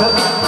감사합니다.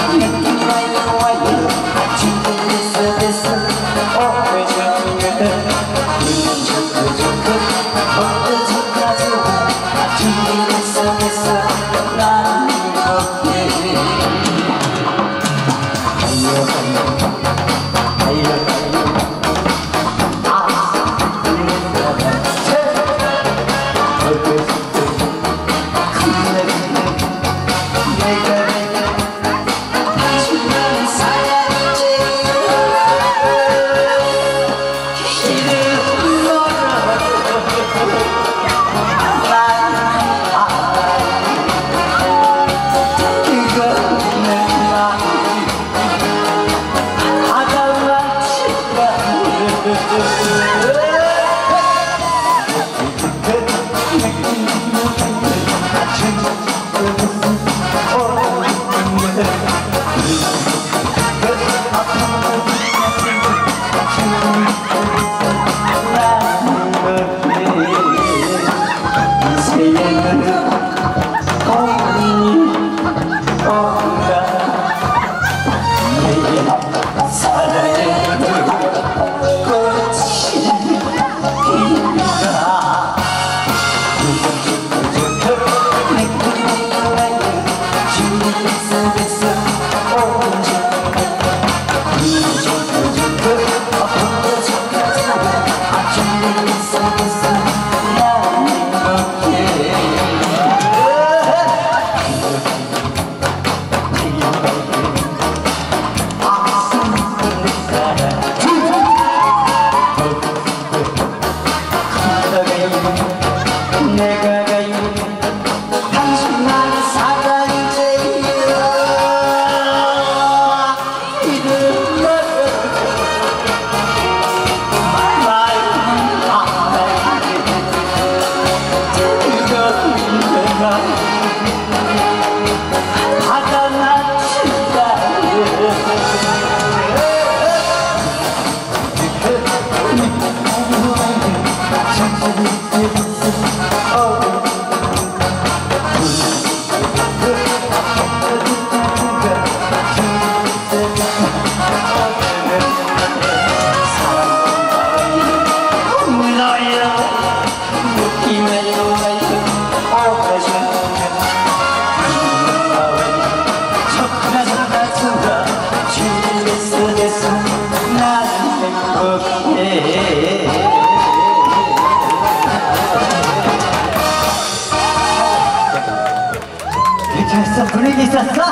했어 분위기 있었어?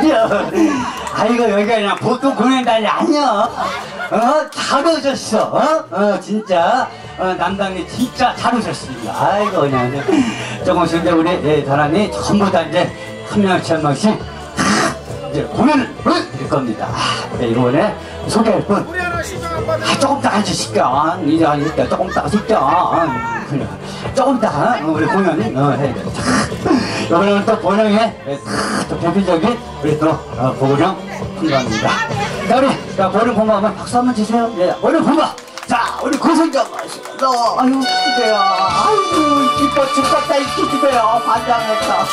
그래 아이고 여기가 그냥 보통 공연단이 아니야 어? 잘 오셨어 어? 어 진짜 어, 남당이 진짜 잘 오셨습니다 아이고 그냥 이제 조금씩 이제 우리 예, 사람이 전부 다 이제 한 명씩 한 명씩 다 이제 공연을 할 겁니다 아, 네, 이번에 소개할 분 아, 조금 더 앉으실까? 이제 앉을게 조금 더 앉을게. 그래. 조금 더 어, 우리 공연 어, 해야 돼. 이번에는 또 본영의 예, 또 대표적인 우리 또 어, 보령 풍부합니다. 자 우리 자 보령 풍부하면 박수 한번 주세요. 예, 보령 풍부. 자 우리 고성정 너 아유 기대야. 아이고 이뻐 죽겠다 이 기대야 반장했다.